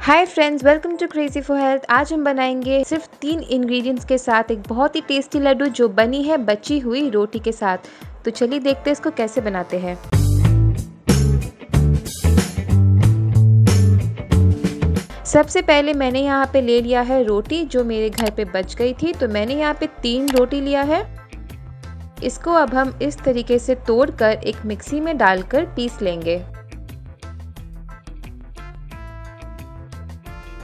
Hi friends welcome to crazy for health आज हम बनाएँगे सिर्फ़ तीन इंग्रेडिएंट्स के साथ एक बहुत ही टेस्टी लड्डू जो बनी है बची हुई रोटी के साथ। तो चलिए देखते हैं इसको कैसे बनाते हैं। सबसे पहले मैंने यहाँ पे ले लिया है रोटी जो मेरे घर पे बच गई थी तो मैंने यहाँ पे तीन रोटी लिया है। इसको अब हम इस तरीके से तोड़कर एक मिक्सी में डालकर पीस लेंगे।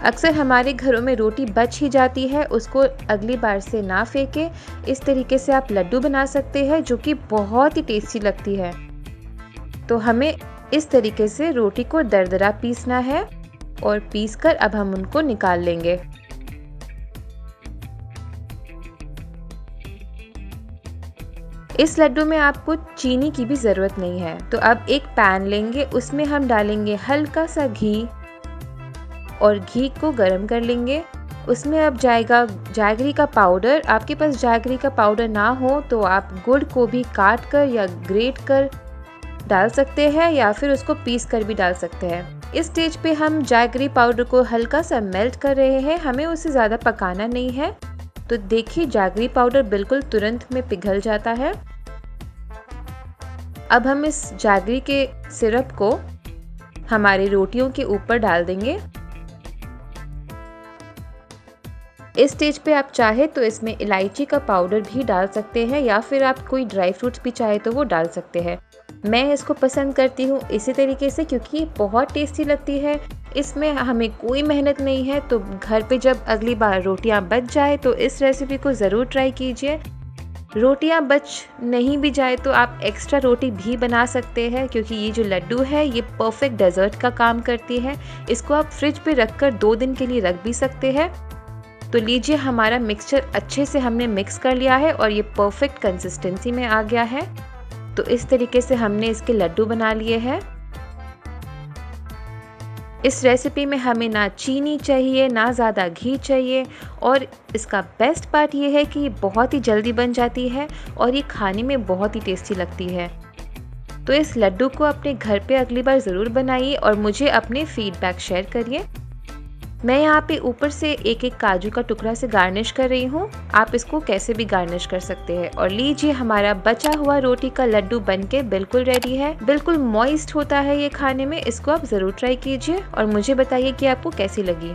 अक्सर हमारे घरों में रोटी बच ही जाती है, उसको अगली बार से ना फेंके। इस तरीके से आप लड्डू बना सकते हैं, जो कि बहुत ही टेस्टी लगती है। तो हमें इस तरीके से रोटी को दरदरा पीसना है और पीस कर अब हम उनको निकाल लेंगे। इस लड्डू में आपको चीनी की भी ज़रूरत नहीं है। तो अब एक पैन लेंगे, उसमें हम डालेंगे हल्का सा घी। और घी को गर्म कर लेंगे। उसमें अब जाएगा जागरी का पाउडर आपके पास जागरी का पाउडर ना हो तो आप गुड़ को भी काट कर या ग्रेट कर डाल सकते हैं या फिर उसको पीस कर भी डाल सकते हैं। इस स्टेज पे हम जागरी पाउडर को हल्का सा मेल्ट कर रहे हैं। हमें उसे ज़्यादा पकाना नहीं है। तो देखिए जागरी पाउडर बिल्कुल तुरंत में पिघल जाता है। अब हम इस जागरी के सिरप को हमारी रोटियों के ऊपर डाल देंगे। इस स्टेज पे आप चाहे तो इसमें इलायची का पाउडर भी डाल सकते हैं या फिर आप कोई ड्राई फ्रूट्स भी चाहे तो वो डाल सकते हैं। मैं इसको पसंद करती हूँ इसी तरीके से क्योंकि ये बहुत टेस्टी लगती है। इसमें हमें कोई मेहनत नहीं है तो घर पे जब अगली बार रोटियाँ बच जाए तो इस रेसिपी को ज़रूर ट्राई कीजिए। रोटियाँ बच नहीं भी जाए तो आप एक्स्ट्रा रोटी भी बना सकते हैं क्योंकि ये जो लड्डू है ये परफेक्ट डेजर्ट का काम करती है। इसको आप फ्रिज पे रख कर दो दिन के लिए रख भी सकते हैं। तो लीजिए हमारा मिक्सचर अच्छे से हमने मिक्स कर लिया है और ये परफेक्ट कंसिस्टेंसी में आ गया है। तो इस तरीके से हमने इसके लड्डू बना लिए हैं। इस रेसिपी में हमें ना चीनी चाहिए, ना ज़्यादा घी चाहिए और इसका बेस्ट पार्ट ये है कि ये बहुत ही जल्दी बन जाती है और ये खाने में बहुत ही टेस्टी लगती है। तो इस लड्डू को अपने घर पे अगली बार ज़रूर बनाइए और मुझे अपने फीडबैक शेयर करिए। मैं यहाँ पे ऊपर से एक एक काजू का टुकड़ा से गार्निश कर रही हूँ। आप इसको कैसे भी गार्निश कर सकते हैं। और लीजिए, हमारा बचा हुआ रोटी का लड्डू बनके बिल्कुल रेडी है। बिल्कुल मॉइस्ट होता है ये खाने में, इसको आप ज़रूर ट्राई कीजिए। और मुझे बताइए कि आपको कैसी लगी।